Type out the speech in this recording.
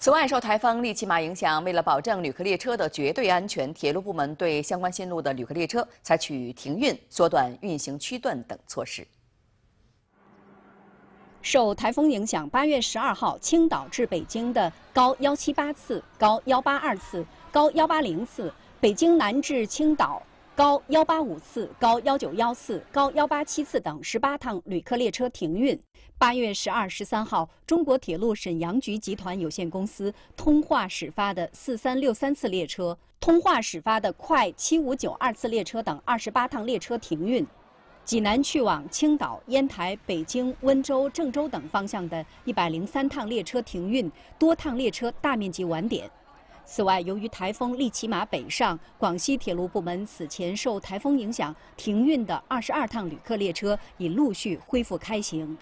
此外，受台风利奇马影响，为了保证旅客列车的绝对安全，铁路部门对相关线路的旅客列车采取停运、缩短运行区段等措施。受台风影响，八月十二号，青岛至北京的高幺七八次、高幺八二次、高幺八零次；北京南至青岛。高幺八五次、高幺九幺四、高幺八七次等十八趟旅客列车停运。八月十二、十三号，中国铁路沈阳局集团有限公司通化始发的四三六三次列车、通化始发的快七五九二次列车等二十八趟列车停运。济南去往青岛、烟台、北京、温州、郑州等方向的一百零三趟列车停运，多趟列车大面积晚点。此外，由于台风利奇马北上，广西铁路部门此前受台风影响停运的二十二趟旅客列车已陆续恢复开行。